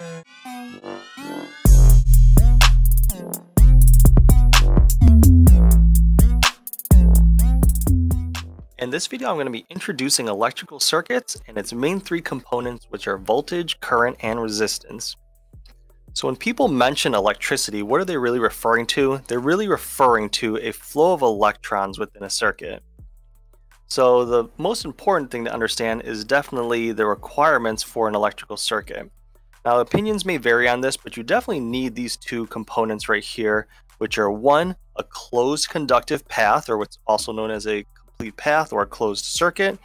In this video, I'm going to be introducing electrical circuits and its main three components, which are voltage, current, and resistance. So when people mention electricity, what are they really referring to? They're really referring to a flow of electrons within a circuit. So the most important thing to understand is definitely the requirements for an electrical circuit. Now opinions may vary on this, but you definitely need these two components right here, which are one, a closed conductive path, or what's also known as a complete path or a closed circuit.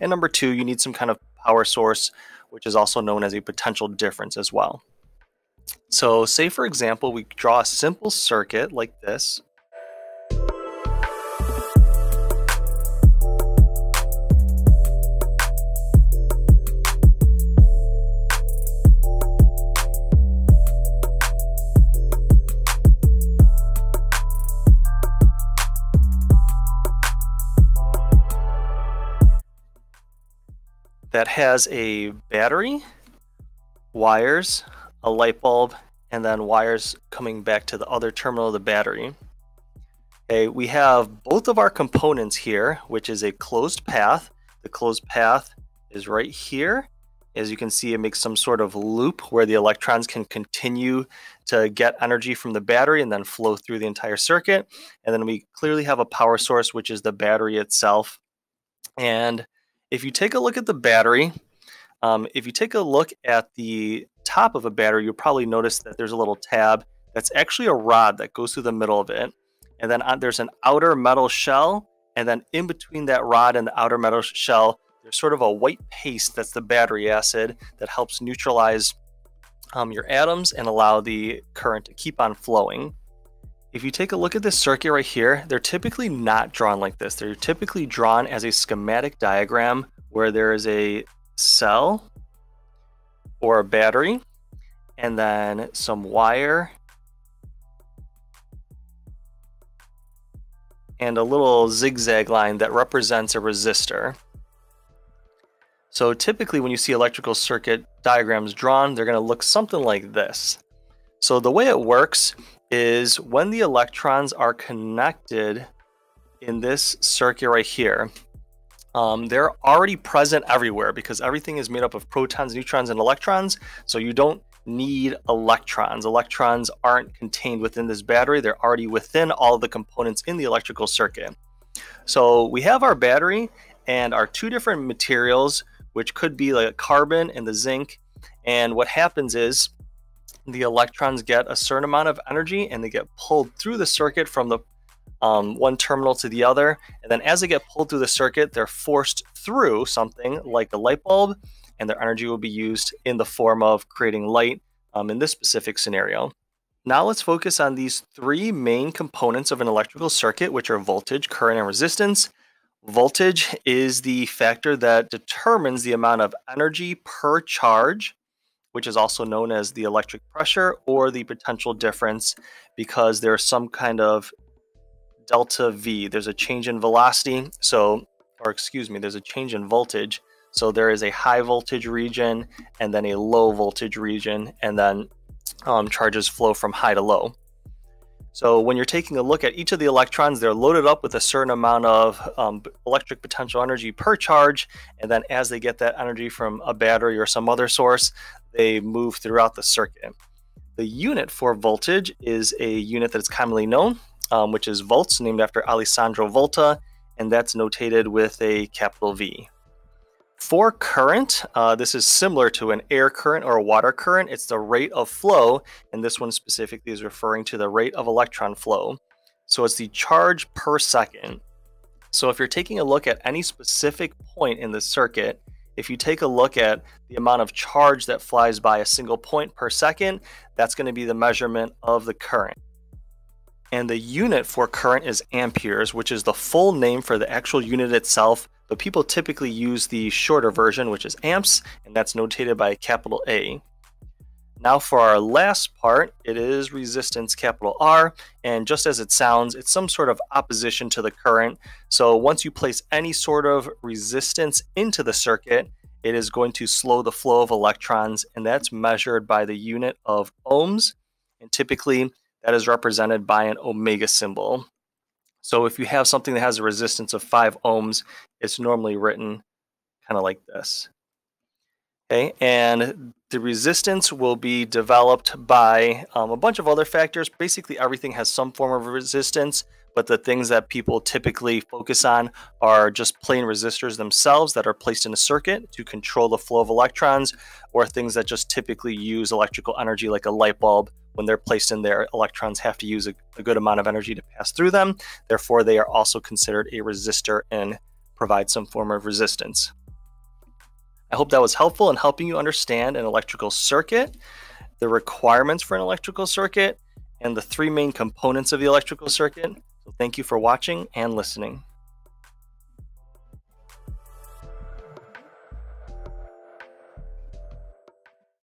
And number two, you need some kind of power source, which is also known as a potential difference as well. So say for example, we draw a simple circuit like this. That has a battery, wires, a light bulb, and then wires coming back to the other terminal of the battery. Okay, we have both of our components here, which is a closed path. The closed path is right here. As you can see, it makes some sort of loop where the electrons can continue to get energy from the battery and then flow through the entire circuit. And then we clearly have a power source, which is the battery itself. And if you take a look at the battery, um, if you take a look at the top of a battery, you'll probably notice that there's a little tab that's actually a rod that goes through the middle of it. And then on, there's an outer metal shell. And then in between that rod and the outer metal shell, there's sort of a white paste that's the battery acid that helps neutralize um, your atoms and allow the current to keep on flowing. If you take a look at this circuit right here, they're typically not drawn like this. They're typically drawn as a schematic diagram where there is a cell or a battery and then some wire and a little zigzag line that represents a resistor. So typically when you see electrical circuit diagrams drawn, they're going to look something like this. So the way it works is when the electrons are connected in this circuit right here, um, they're already present everywhere because everything is made up of protons, neutrons, and electrons. So you don't need electrons. Electrons aren't contained within this battery. They're already within all the components in the electrical circuit. So we have our battery and our two different materials, which could be like carbon and the zinc. And what happens is the electrons get a certain amount of energy and they get pulled through the circuit from the um, one terminal to the other. And then as they get pulled through the circuit, they're forced through something like the light bulb, and their energy will be used in the form of creating light um, in this specific scenario. Now let's focus on these three main components of an electrical circuit, which are voltage, current, and resistance. Voltage is the factor that determines the amount of energy per charge which is also known as the electric pressure or the potential difference because there's some kind of delta V. There's a change in velocity. So, or excuse me, there's a change in voltage. So there is a high voltage region and then a low voltage region, and then um, charges flow from high to low. So when you're taking a look at each of the electrons, they're loaded up with a certain amount of um, electric potential energy per charge. And then as they get that energy from a battery or some other source, they move throughout the circuit. The unit for voltage is a unit that's commonly known, um, which is volts, named after Alessandro Volta, and that's notated with a capital V. For current, uh, this is similar to an air current or a water current. It's the rate of flow, and this one specifically is referring to the rate of electron flow. So it's the charge per second. So if you're taking a look at any specific point in the circuit, if you take a look at the amount of charge that flies by a single point per second, that's going to be the measurement of the current. And the unit for current is amperes, which is the full name for the actual unit itself, but people typically use the shorter version, which is amps, and that's notated by a capital A. Now for our last part, it is resistance capital R, and just as it sounds, it's some sort of opposition to the current. So once you place any sort of resistance into the circuit, it is going to slow the flow of electrons, and that's measured by the unit of ohms. And typically, that is represented by an omega symbol. So if you have something that has a resistance of 5 ohms, it's normally written kind of like this. Okay, and the resistance will be developed by um, a bunch of other factors. Basically, everything has some form of resistance, but the things that people typically focus on are just plain resistors themselves that are placed in a circuit to control the flow of electrons, or things that just typically use electrical energy, like a light bulb. When they're placed in there, electrons have to use a, a good amount of energy to pass through them. Therefore, they are also considered a resistor and provide some form of resistance. I hope that was helpful in helping you understand an electrical circuit, the requirements for an electrical circuit, and the three main components of the electrical circuit. Thank you for watching and listening.